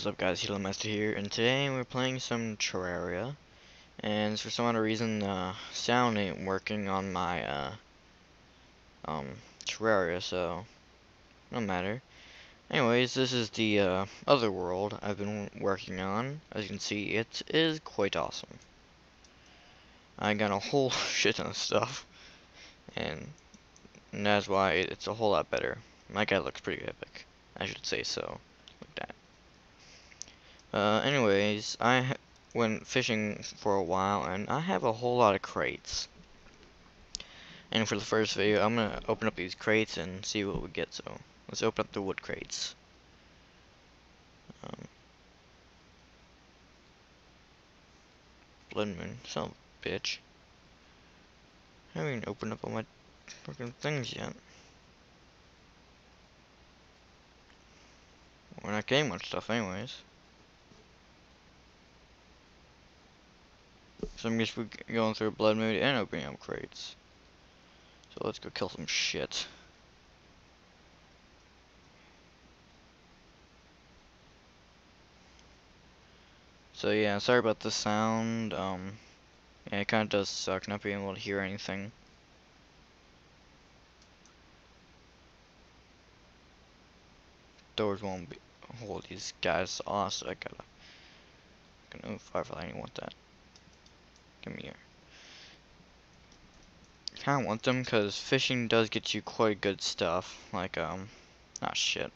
What's up guys, Helo Master here, and today we're playing some Terraria, and for some other reason, uh, sound ain't working on my, uh, um, Terraria, so, no matter. Anyways, this is the, uh, other world I've been working on. As you can see, it is quite awesome. I got a whole shit ton of stuff, and, and that's why it's a whole lot better. My guy looks pretty epic, I should say so. Uh, anyways, I went fishing for a while, and I have a whole lot of crates. And for the first video, I'm gonna open up these crates and see what we get. So let's open up the wood crates. Um, Blood Moon, a bitch. I haven't even opened up all my fucking things yet. We're not getting much stuff anyways. So I'm just going through blood moon and opening up crates. So let's go kill some shit. So yeah, sorry about the sound. Um, yeah, it kind of does suck not being able to hear anything. Doors won't be hold these guys so I gotta. Gonna firefly. I didn't want that. Come here. Kinda want them because fishing does get you quite good stuff. Like, um, ah shit.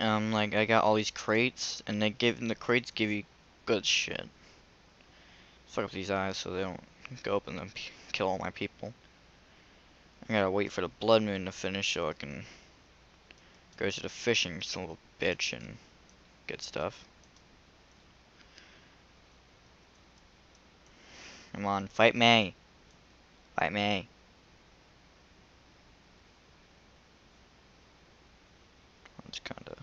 Um, like I got all these crates and they give the crates give you good shit. Fuck up these eyes so they don't go up and then kill all my people. I gotta wait for the blood moon to finish so I can go to the fishing son of a bitch and get stuff. Come on, fight me. Fight me. Let's kinda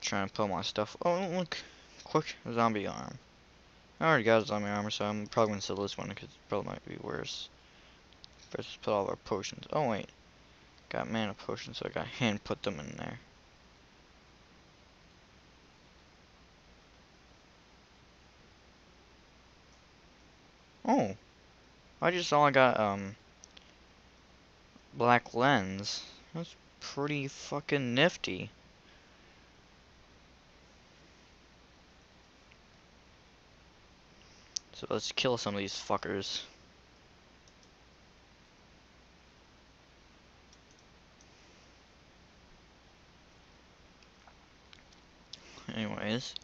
trying to pull my stuff. Oh look, quick zombie arm. I already got a zombie armor, so I'm probably gonna sell this one because it probably might be worse. First, let's put all our potions. Oh wait, got mana potions, so I got hand put them in there. Oh. I just saw I got, um, black lens. That's pretty fucking nifty. So let's kill some of these fuckers. Anyways.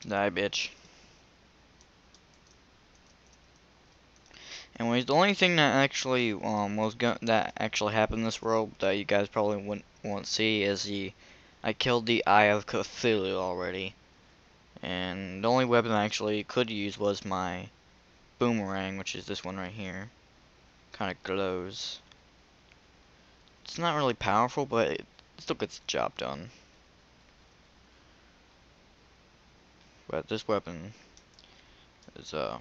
Die, bitch. Anyways, the only thing that actually um was that actually happened in this world that you guys probably wouldn't won't see is the I killed the Eye of Cthulhu already, and the only weapon I actually could use was my boomerang, which is this one right here. Kind of glows. It's not really powerful, but it still gets the job done. But this weapon is uh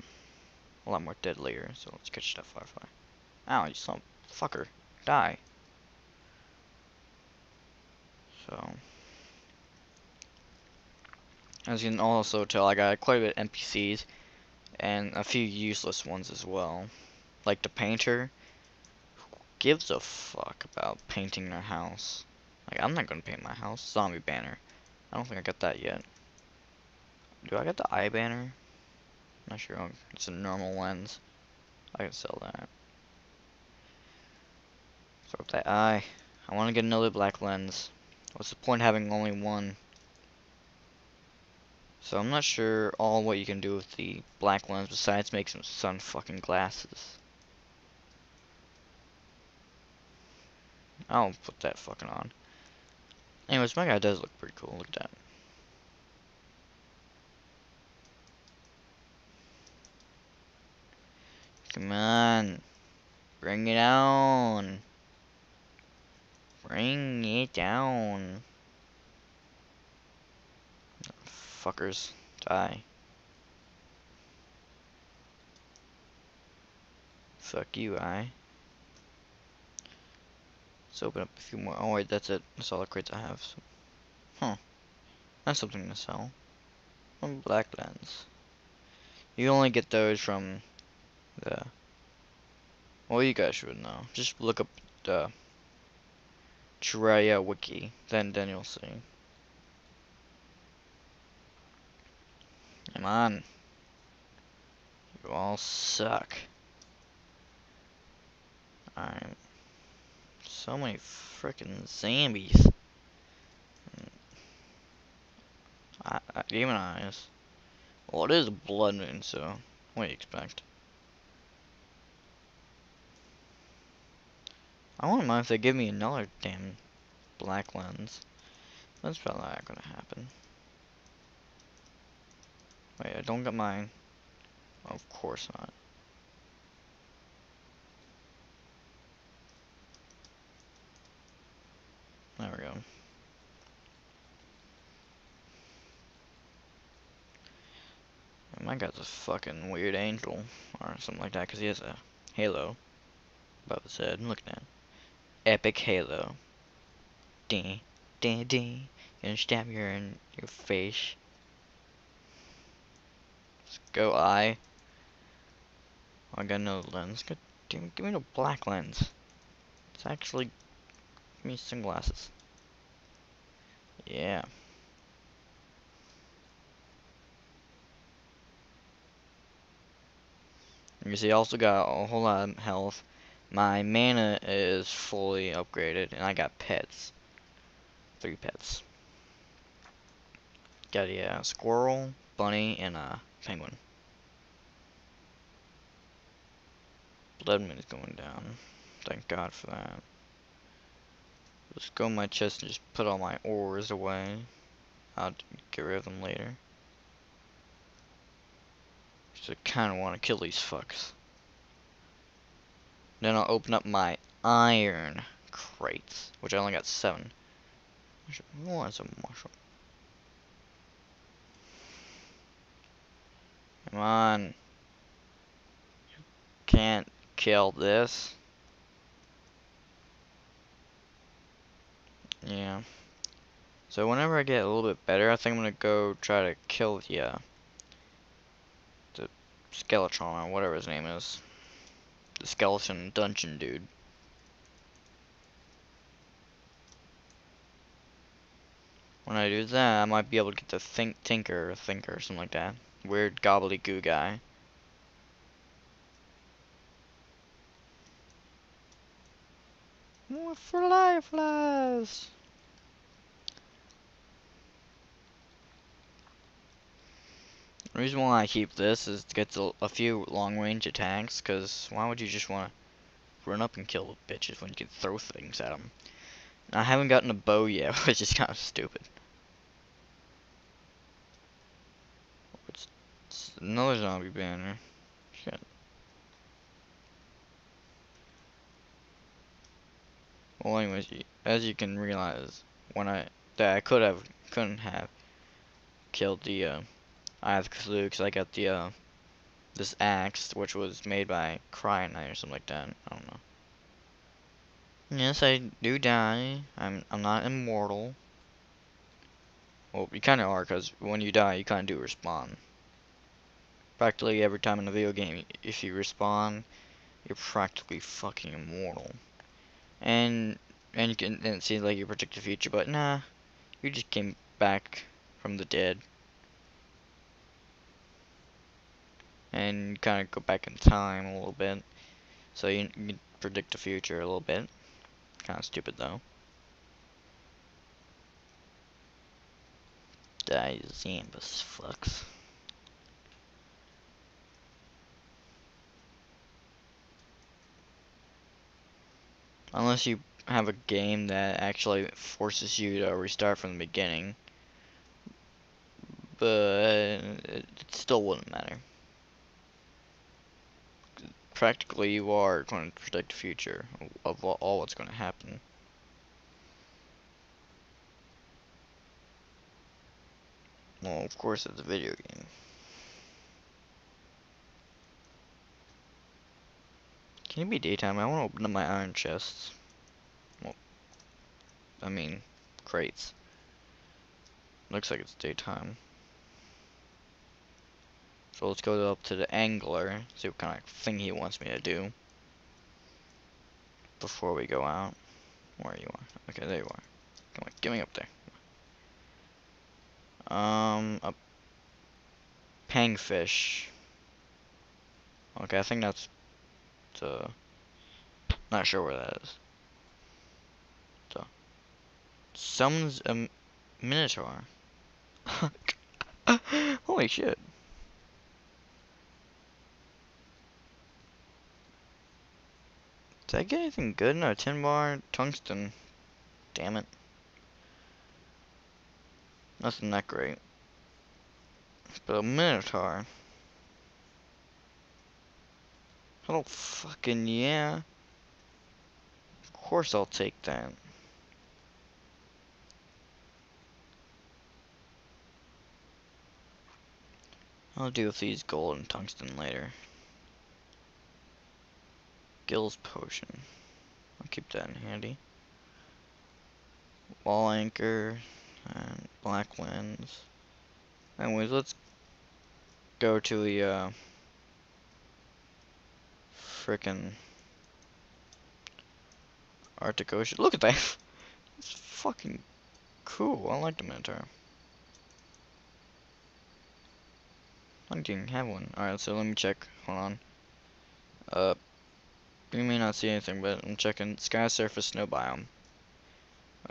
a lot more deadlier, so let's catch that firefly. Ow, you some fucker. Die. So, as you can also tell, I got quite a bit of NPCs, and a few useless ones as well. Like the painter, who gives a fuck about painting their house? Like, I'm not gonna paint my house. Zombie banner. I don't think I got that yet. Do I get the eye banner? Not sure. Um, it's a normal lens. I can sell that. Throw up that eye. I want to get another black lens. What's the point having only one? So I'm not sure all what you can do with the black lens besides make some sun fucking glasses. I'll put that fucking on. Anyways, my guy does look pretty cool. Look at that. Come on. Bring it on. Bring it down. Fuckers. Die. Fuck you, I. Let's open up a few more. Oh wait, that's it. That's all the crates I have. So. Huh. That's something to sell. One black lens. You only get those from the... Well, you guys should know. Just look up uh, the Terraria wiki. Then, then you'll see. Come on. You all suck. I'm so many freaking zombies. I, I, demon eyes. Well, it is a blood moon, so what do you expect? I wouldn't mind if they give me another damn black lens. That's probably not gonna happen. Wait, I don't get mine. Of course not. There we go. my guy's a fucking weird angel, or something like that, because he has a halo above his head. Look at that. Epic halo. Ding, ding, ding. Gonna stab you in your face. Let's go, I. Oh, I got no lens. God damn, give me no black lens. It's actually Give me sunglasses. Yeah. You see, I also got a whole lot of health. My mana is fully upgraded, and I got pets. Three pets. Got a uh, squirrel, bunny, and a penguin. Blood moon is going down. Thank God for that. Let's go in my chest and just put all my ores away. I'll get rid of them later. I kind of want to kill these fucks. Then I'll open up my iron crates, which I only got seven. I want some mushroom. Come on. Can't kill this. Yeah. So whenever I get a little bit better, I think I'm gonna go try to kill the, uh, the Skeletron or whatever his name is. The skeleton dungeon dude. When I do that, I might be able to get the think tinker or thinker or something like that. Weird gobbledygoo guy. More for life, lads. The reason why I keep this is to get a few long range attacks, because why would you just want to run up and kill bitches when you can throw things at them? I haven't gotten a bow yet, which is kind of stupid. It's, it's another zombie banner. Shit. Well, anyways, as you can realize, when I that I could have, couldn't have killed the uh, Eye of Cthulhu because I got the uh, this axe, which was made by Cryonite or something like that. I don't know. Yes, I do die. I'm I'm not immortal. Well, you kind of are, because when you die, you kind of do respawn. Practically every time in a video game, if you respawn, you're practically fucking immortal. And and you can and see like you predict the future, but nah, you just came back from the dead. And kind of go back in time a little bit. So you, you predict the future a little bit. Kind of stupid though. Die Zambus. Unless you have a game that actually forces you to restart from the beginning. But it still wouldn't matter practically you are going to predict the future of all what's going to happen. Well, of course it's a video game. Can it be daytime? I want to open up my iron chests. Well, I mean, crates. Looks like it's daytime. So let's go up to the angler, see what kind of thing he wants me to do. Before we go out. Where you are. Okay, there you are. Come on, get me up there. Um, a pengfish. Okay, I think that's the. Not sure where that is. So, summons a minotaur. Holy shit. Did I get anything good? No, tin bar, tungsten. Damn it. Nothing that great. But a minotaur. Oh fucking yeah. Of course I'll take that. I'll deal with these gold and tungsten later. Gills potion. I'll keep that in handy. Wall anchor and black lens. Anyways, let's go to the uh frickin' Arctic Ocean. Look at that. It's fucking cool. I like the Minotaur. I didn't have one. Alright, so let me check. Hold on. Uh, you may not see anything, but I'm checking sky surface snow biome.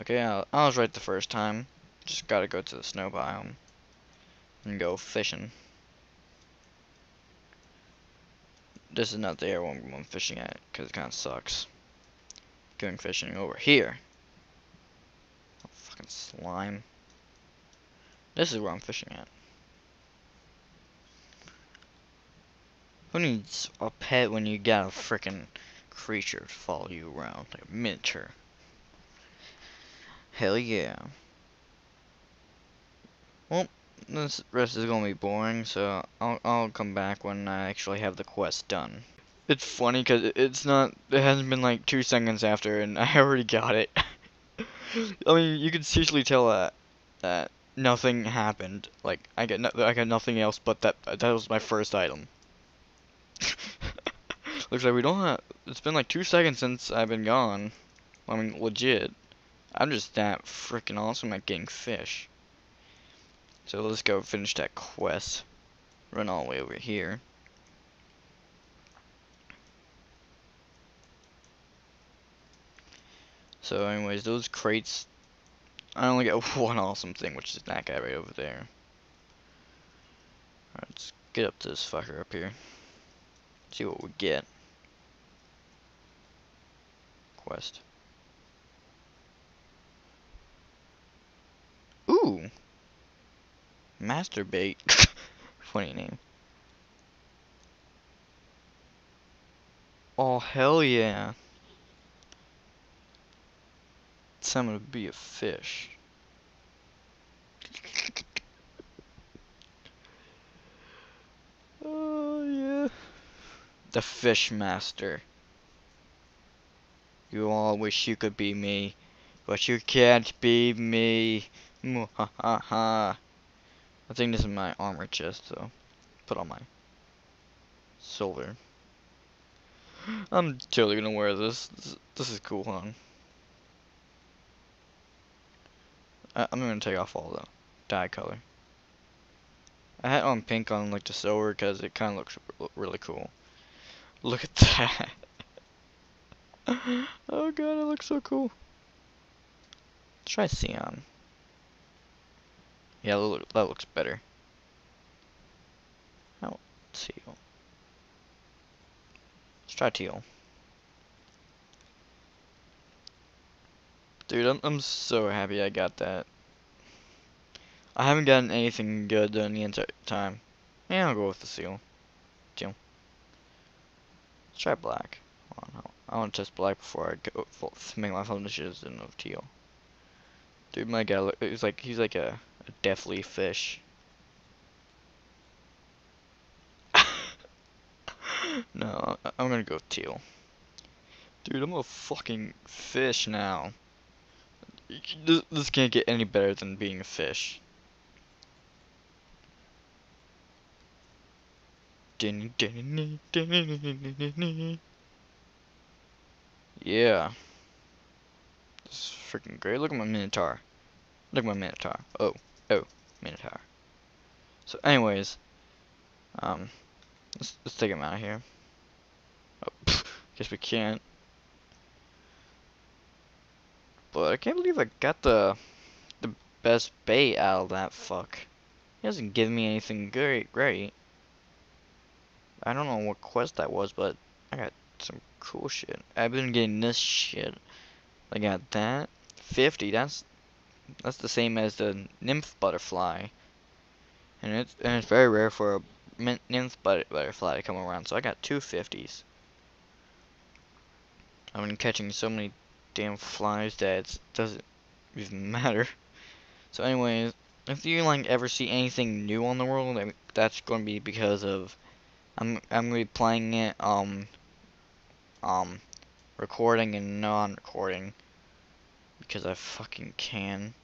Okay, I, was right the first time. Just gotta go to the snow biome and go fishing. This is not the area I'm fishing at because it kind of sucks. Going fishing over here. Oh, fucking slime. This is where I'm fishing at. Who needs a pet when you got a freaking creature to follow you around? Like a miniature. Hell yeah. Well, this rest is gonna be boring, so I'll, I'll come back when I actually have the quest done. It's funny because it's not, it hasn't been like two seconds after and I already got it. I mean, you can seriously tell that, that nothing happened. Like, I got, no, I got nothing else but that, that was my first item. Looks like we don't have, it's been like two seconds since I've been gone. I mean, legit. I'm just that freaking awesome at getting fish. So let's go finish that quest. Run all the way over here. So anyways, those crates, I only get one awesome thing, which is that guy right over there. Alright, let's get up to this fucker up here. See what we get. Quest. Ooh! Master Bait. Funny name. Oh, hell yeah. It's I'm gonna be a fish. oh, yeah. The fish master. You all wish you could be me, but you can't be me. Ha ha ha. I think this is my armor chest, so put on my silver. I'm totally gonna wear this. This, this is cool, huh? I, I'm gonna take off all the dye color. I had on pink on like the silver because it kind of looks really cool. Look at that. oh god, it looks so cool. Let's try Cyan. Yeah, that looks better. Oh, teal. Let's try teal. Dude, I'm, I'm so happy I got that. I haven't gotten anything good done the entire time. Yeah, I'll go with the seal. Teal. Let's try black. I want to test black before I go make my phone decision of teal. Dude, my guy, he's like he's like a a deathly fish. no, I'm gonna go teal. Dude, I'm a fucking fish now. This, this can't get any better than being a fish. Yeah. This is freaking great. Look at my Minotaur. Look at my Minotaur. Oh, oh, Minotaur. So anyways, um, let's, let's take him out of here. Oh, pff, guess we can't. But I can't believe I got the the best bait out of that fuck. He doesn't give me anything great, great. I don't know what quest that was, but I got some cool shit. I've been getting this shit. I got that. 50, that's that's the same as the nymph butterfly. And it's and it's very rare for a nymph but butterfly to come around, so I got two 50s. I've been catching so many damn flies that it doesn't even matter. So anyways, if you like ever see anything new on the world, that's going to be because of I'm I'm gonna be playing it um um recording and non-recording because I fucking can.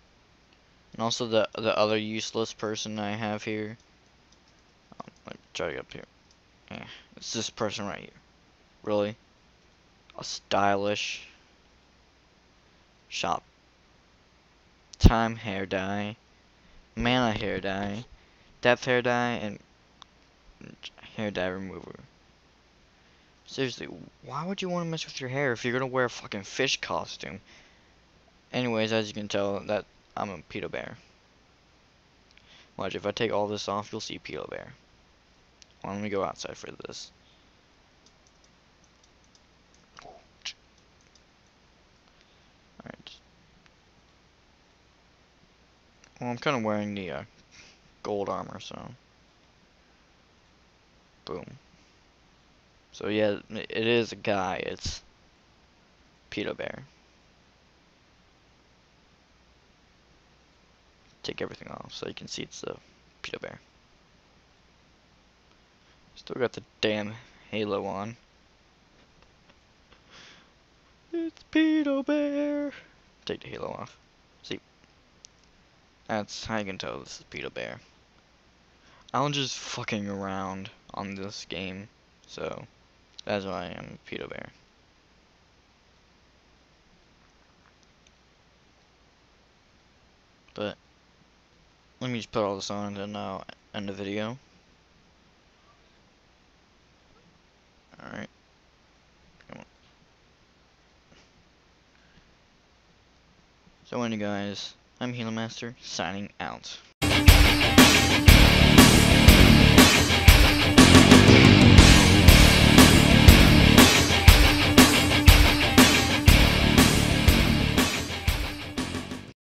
And also the the other useless person I have here. Um, let me try to get up here. Yeah, it's this person right here. Really, a stylish shop. Time hair dye, mana hair dye, depth hair dye, and hair dye remover. Seriously, why would you want to mess with your hair if you're gonna wear a fucking fish costume? Anyways, as you can tell, that I'm a pedo bear. Watch, if I take all this off, you'll see pedo bear. Well, let me go outside for this. Well, I'm kind of wearing the uh, gold armor, so... Boom. So yeah, it is a guy. It's Peter Bear. Take everything off so you can see it's the Peter Bear. Still got the damn halo on. It's Peter Bear. Take the halo off. See? That's how you can tell this is Peter Bear. I'm just fucking around on this game, so that's why I am Peter Bear. But let me just put all this on and then I'll end the video. Alright. So anyway guys, I'm Helo Master, signing out.